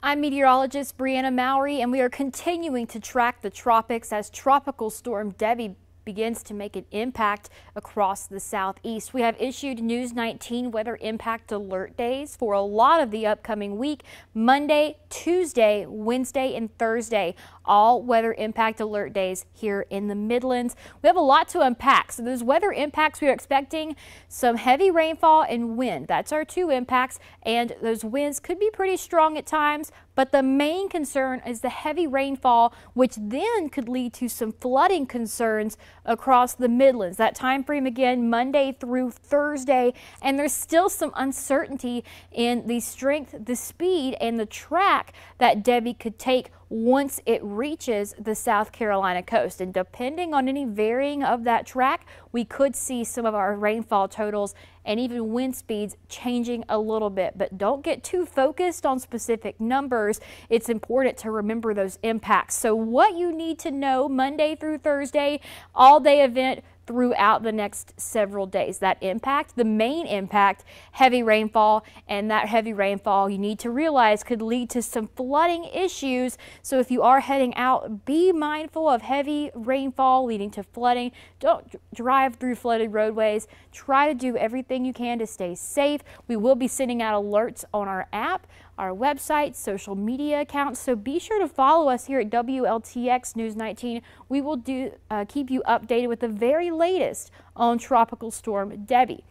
I'm meteorologist Brianna Mowery, and we are continuing to track the tropics as Tropical Storm Debby begins to make an impact across the southeast. We have issued News 19 weather impact alert days for a lot of the upcoming week Monday, Tuesday, Wednesday, and Thursday. All weather impact alert days here in the Midlands. We have a lot to unpack. So, those weather impacts we are expecting some heavy rainfall and wind. That's our two impacts, and those winds could be pretty strong at times. But the main concern is the heavy rainfall, which then could lead to some flooding concerns across the Midlands. That time frame again, Monday through Thursday. And there's still some uncertainty in the strength, the speed, and the track that Debby could take once it reaches the South Carolina coast. And depending on any varying of that track, we could see some of our rainfall totals and even wind speeds changing a little bit. But don't get too focused on specific numbers. It's important to remember those impacts. So what you need to know Monday through Thursday, all day event, throughout the next several days. That impact, the main impact, heavy rainfall, and that heavy rainfall you need to realize could lead to some flooding issues. So if you are heading out, be mindful of heavy rainfall leading to flooding. Don't drive through flooded roadways. Try to do everything you can to stay safe. We will be sending out alerts on our app our website, social media accounts. So be sure to follow us here at WLTX News 19. We will do uh, keep you updated with the very latest on Tropical Storm Debby.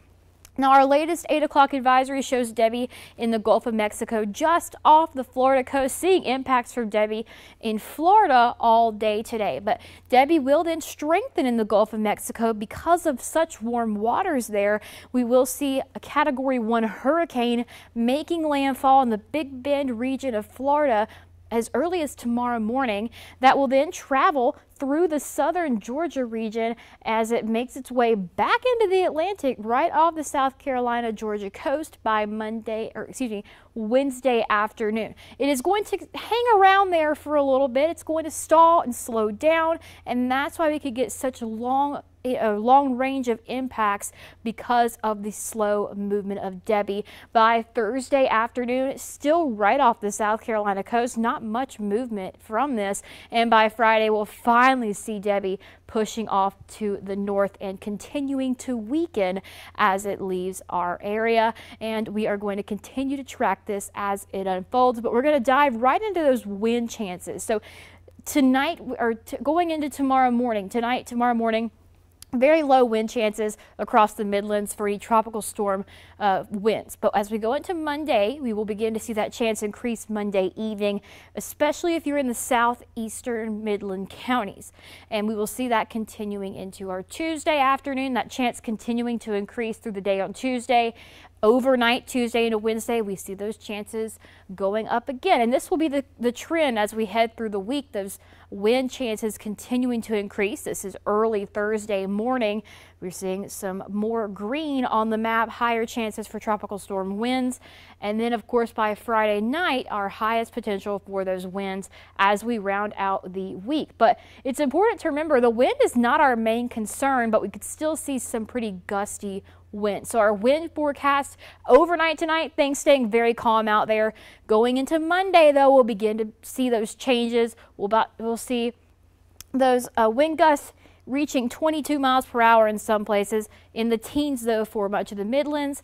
Now, our latest 8 o'clock advisory shows Debby in the Gulf of Mexico just off the Florida coast, seeing impacts from Debby in Florida all day today. But Debby will then strengthen in the Gulf of Mexico because of such warm waters there. We will see a Category 1 hurricane making landfall in the Big Bend region of Florida as early as tomorrow morning that will then travel through the southern Georgia region as it makes its way back into the Atlantic right off the South Carolina Georgia coast by Monday or excuse me Wednesday afternoon. It is going to hang around there for a little bit. It's going to stall and slow down and that's why we could get such long a long range of impacts because of the slow movement of Debby. By Thursday afternoon, still right off the South Carolina coast, not much movement from this. And by Friday, we'll finally see Debby pushing off to the north and continuing to weaken as it leaves our area. And we are going to continue to track this as it unfolds, but we're going to dive right into those wind chances. So tonight, or going into tomorrow morning, tonight, tomorrow morning, very low wind chances across the Midlands for any tropical storm uh, winds. But as we go into Monday, we will begin to see that chance increase Monday evening, especially if you're in the southeastern Midland counties. And we will see that continuing into our Tuesday afternoon, that chance continuing to increase through the day on Tuesday. Overnight, Tuesday into Wednesday, we see those chances going up again. And this will be the, the trend as we head through the week. Those wind chances continuing to increase. This is early Thursday morning. We're seeing some more green on the map, higher chances for tropical storm winds. And then, of course, by Friday night, our highest potential for those winds as we round out the week. But it's important to remember the wind is not our main concern, but we could still see some pretty gusty wind. So our wind forecast overnight tonight, things staying very calm out there. Going into Monday, though, we'll begin to see those changes. We'll, about, we'll see those uh, wind gusts reaching 22 miles per hour in some places, in the teens, though, for much of the Midlands.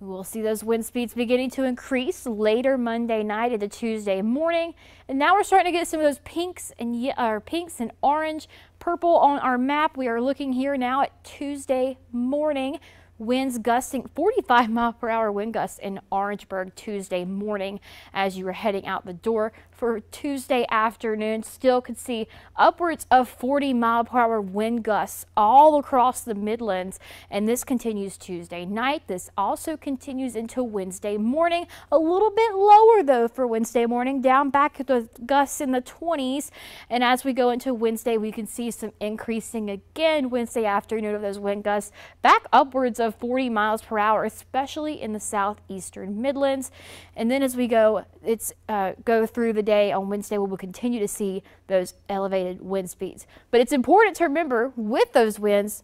We'll see those wind speeds beginning to increase later Monday night into Tuesday morning. And now we're starting to get some of those pinks and uh, pinks and orange, purple on our map. We are looking here now at Tuesday morning. Winds gusting 45 mile per hour wind gusts in Orangeburg Tuesday morning as you were heading out the door for Tuesday afternoon. Still could see upwards of 40 mile per hour wind gusts all across the Midlands. And this continues Tuesday night. This also continues into Wednesday morning. A little bit lower though for Wednesday morning, down back at the gusts in the 20s. And as we go into Wednesday, we can see some increasing again Wednesday afternoon of those wind gusts back upwards of 40 miles per hour, especially in the southeastern Midlands. And then as we go, it's uh, go through the day on Wednesday, we will continue to see those elevated wind speeds. But it's important to remember with those winds,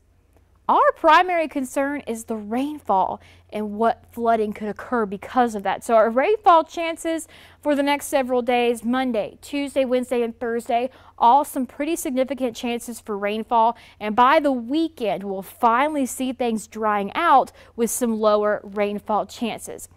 Our primary concern is the rainfall and what flooding could occur because of that. So our rainfall chances for the next several days, Monday, Tuesday, Wednesday, and Thursday, all some pretty significant chances for rainfall. And by the weekend, we'll finally see things drying out with some lower rainfall chances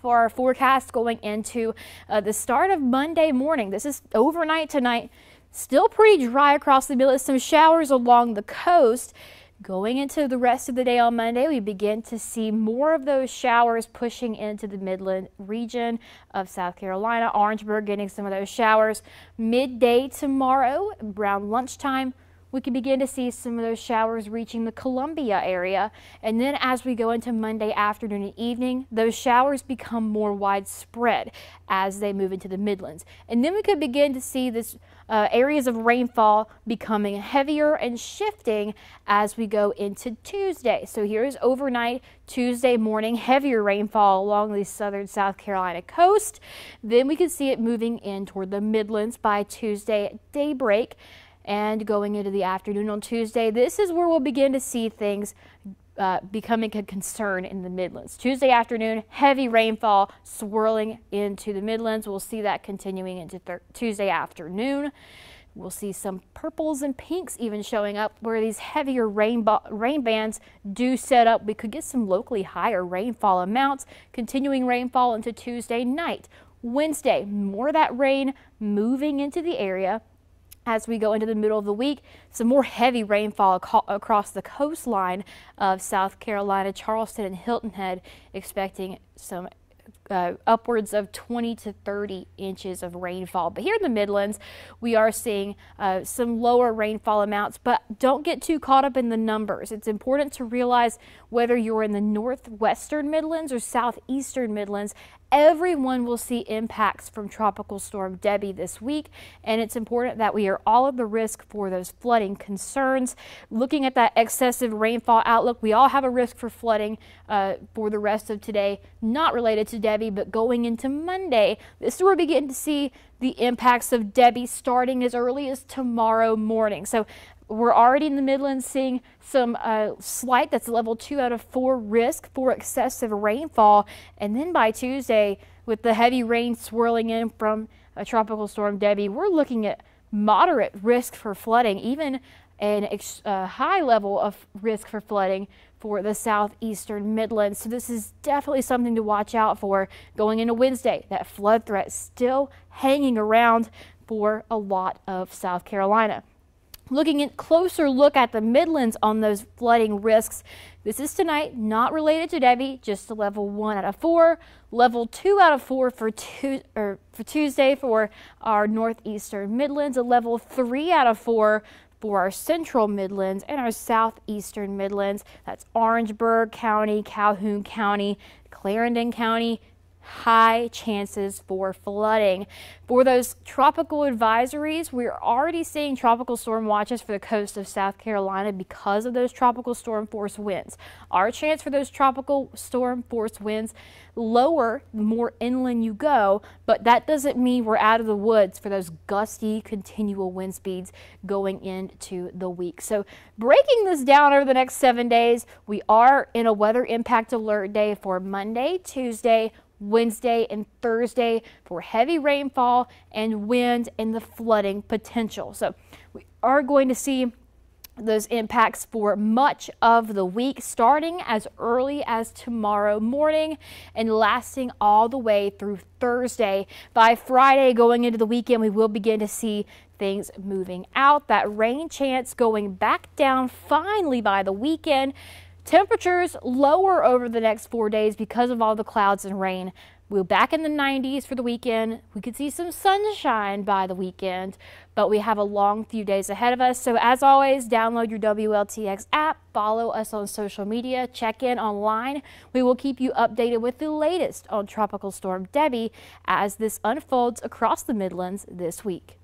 for our forecast going into uh, the start of Monday morning. This is overnight tonight. Still pretty dry across the middle. Some showers along the coast. Going into the rest of the day on Monday, we begin to see more of those showers pushing into the Midland region of South Carolina. Orangeburg getting some of those showers. Midday tomorrow, around lunchtime, we can begin to see some of those showers reaching the Columbia area. And then as we go into Monday afternoon and evening, those showers become more widespread as they move into the Midlands. And then we could begin to see this uh, areas of rainfall becoming heavier and shifting as we go into Tuesday. So here's overnight, Tuesday morning, heavier rainfall along the southern South Carolina coast. Then we can see it moving in toward the Midlands by Tuesday at daybreak and going into the afternoon on Tuesday. This is where we'll begin to see things uh, becoming a concern in the Midlands. Tuesday afternoon, heavy rainfall swirling into the Midlands. We'll see that continuing into Tuesday afternoon. We'll see some purples and pinks even showing up where these heavier rain, rain bands do set up. We could get some locally higher rainfall amounts, continuing rainfall into Tuesday night. Wednesday, more of that rain moving into the area as we go into the middle of the week, some more heavy rainfall ac across the coastline of South Carolina, Charleston and Hilton Head, expecting some uh, upwards of 20 to 30 inches of rainfall. But here in the Midlands, we are seeing uh, some lower rainfall amounts, but don't get too caught up in the numbers. It's important to realize whether you're in the northwestern Midlands or southeastern Midlands, everyone will see impacts from Tropical Storm Debby this week, and it's important that we are all at the risk for those flooding concerns. Looking at that excessive rainfall outlook, we all have a risk for flooding uh, for the rest of today, not related to Debby, but going into Monday. This is where we begin to see the impacts of Debby starting as early as tomorrow morning. So we're already in the Midlands seeing some uh, slight, that's level two out of four risk for excessive rainfall. And then by Tuesday, with the heavy rain swirling in from a tropical storm Debby, we're looking at moderate risk for flooding, even an uh, high level of risk for flooding for the southeastern Midlands. So this is definitely something to watch out for going into Wednesday. That flood threat still hanging around for a lot of South Carolina. Looking at closer look at the Midlands on those flooding risks. This is tonight, not related to Debby, just a level one out of four, level two out of four for, for Tuesday for our northeastern Midlands, a level three out of four for our central Midlands and our southeastern Midlands. That's Orangeburg County, Calhoun County, Clarendon County, high chances for flooding. For those tropical advisories, we're already seeing tropical storm watches for the coast of South Carolina because of those tropical storm force winds. Our chance for those tropical storm force winds lower the more inland you go, but that doesn't mean we're out of the woods for those gusty continual wind speeds going into the week. So breaking this down over the next seven days, we are in a weather impact alert day for Monday, Tuesday, Wednesday and Thursday for heavy rainfall and wind and the flooding potential. So we are going to see those impacts for much of the week, starting as early as tomorrow morning and lasting all the way through Thursday. By Friday, going into the weekend, we will begin to see things moving out. That rain chance going back down finally by the weekend. Temperatures lower over the next four days because of all the clouds and rain. We're back in the 90s for the weekend. We could see some sunshine by the weekend, but we have a long few days ahead of us. So as always, download your WLTX app, follow us on social media, check in online. We will keep you updated with the latest on Tropical Storm Debby as this unfolds across the Midlands this week.